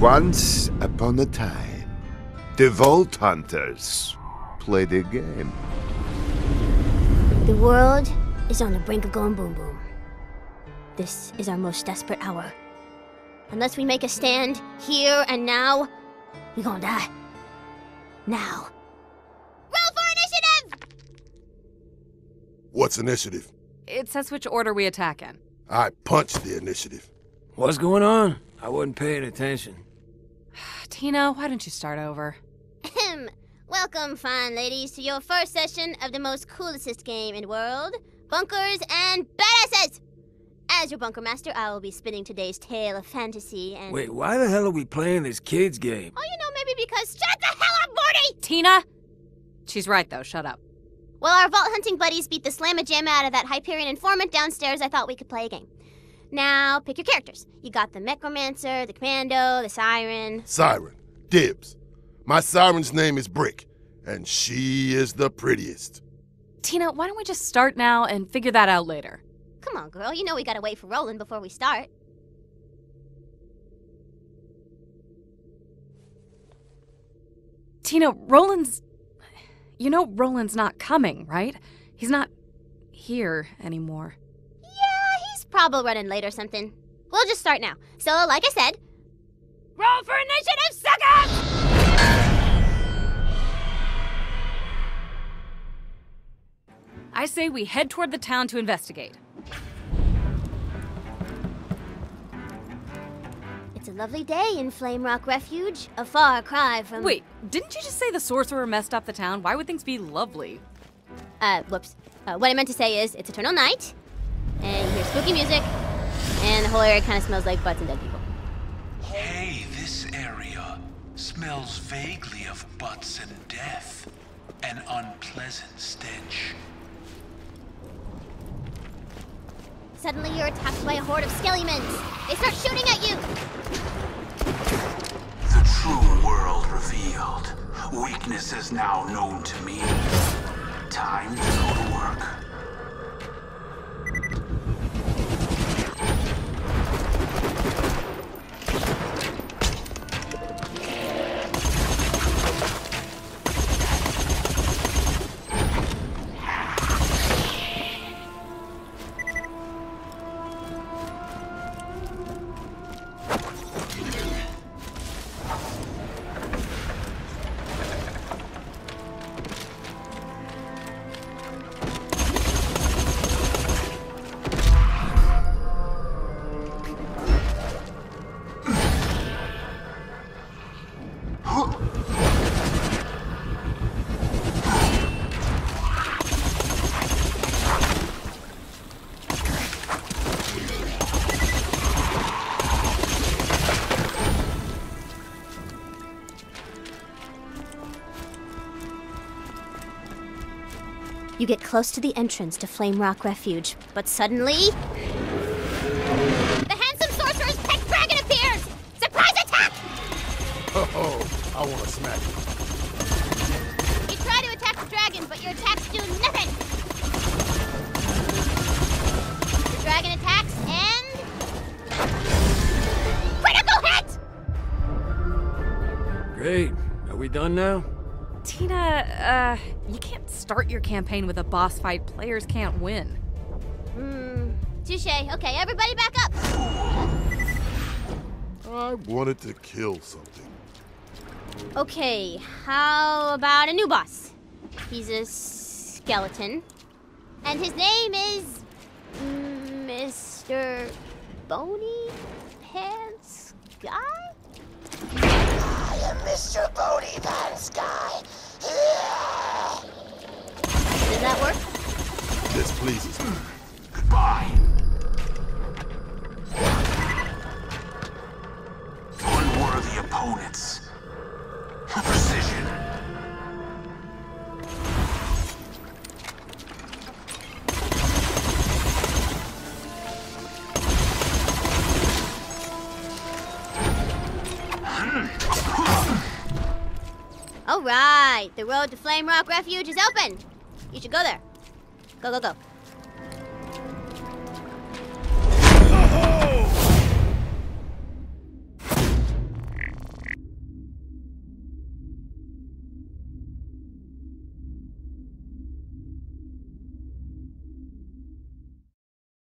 Once upon a time, the Vault Hunters played a game. The world is on the brink of going boom boom. This is our most desperate hour. Unless we make a stand here and now, we gonna die. Now. Roll for initiative! What's initiative? It says which order we attack in. I punch the initiative. What's going on? I wasn't paying attention. Tina, why don't you start over? Ahem. Welcome, fine ladies, to your first session of the most coolest game in the world Bunkers and Badasses! As your bunker master, I will be spinning today's tale of fantasy and. Wait, why the hell are we playing this kid's game? Oh, you know, maybe because. Shut the hell up, Morty! Tina? She's right, though. Shut up. Well, our vault hunting buddies beat the slamma-jamma out of that Hyperion informant downstairs, I thought we could play a game. Now, pick your characters. You got the Necromancer, the Commando, the Siren. Siren. Dibs. My siren's name is Brick, and she is the prettiest. Tina, why don't we just start now and figure that out later? Come on, girl. You know we gotta wait for Roland before we start. Tina, Roland's. You know Roland's not coming, right? He's not here anymore. He's probably running late or something. We'll just start now. So, like I said, roll for initiative, suckers! I say we head toward the town to investigate. It's a lovely day in Flame Rock Refuge, a far cry from. Wait, didn't you just say the sorcerer messed up the town? Why would things be lovely? Uh, whoops. Uh, what I meant to say is, it's eternal night, and spooky music, and the whole area kind of smells like butts and dead people. Hey, this area smells vaguely of butts and death. An unpleasant stench. Suddenly, you're attacked by a horde of skelliemons. They start shooting at you. The true world revealed. Weakness is now known to me. Time to You get close to the entrance to Flame Rock Refuge, but suddenly. The handsome sorcerer's pet dragon appears! Surprise attack! Oh, I want to smack you. You try to attack the dragon, but your attacks do nothing! The dragon attacks and. Critical hit! Great. Are we done now? Tina, uh, you can't start your campaign with a boss fight players can't win. Hmm. Touche. Okay, everybody back up! I wanted to kill something. Okay, how about a new boss? He's a skeleton. And his name is. Mr. Bony Pants Guy? I am Mr. Bony Pants Guy. Does that work? This pleases me. Right, the road to Flame Rock Refuge is open. You should go there. Go, go, go.